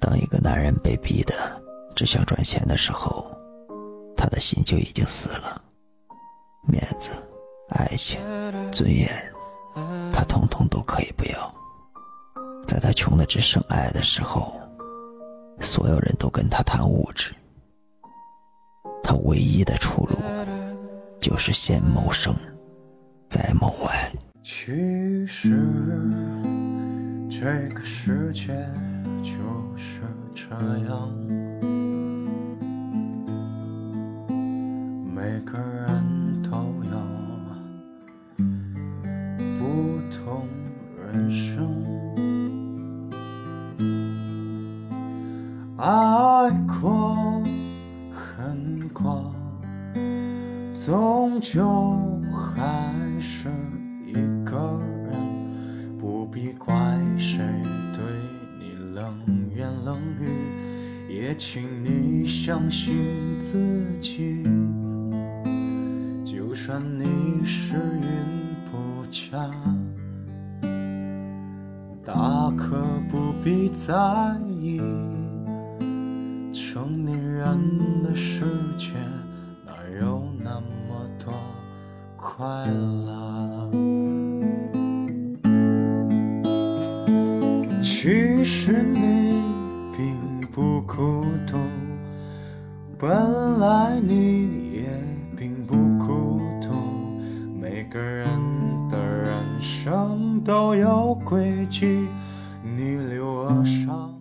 当一个男人被逼的只想赚钱的时候，他的心就已经死了。面子、爱情、尊严，他统统都可以不要。在他穷的只剩爱的时候，所有人都跟他谈物质。他唯一的出路，就是先谋生，再谋爱。其实这个世界就是这样，每个人都有不同人生，爱过恨过，终究还是。一个冷言冷语，也请你相信自己。就算你是孕不佳，大可不必在意。成年人的世界，哪有那么多快乐？其实你并不孤独，本来你也并不孤独。每个人的人生都有轨迹，逆流而上。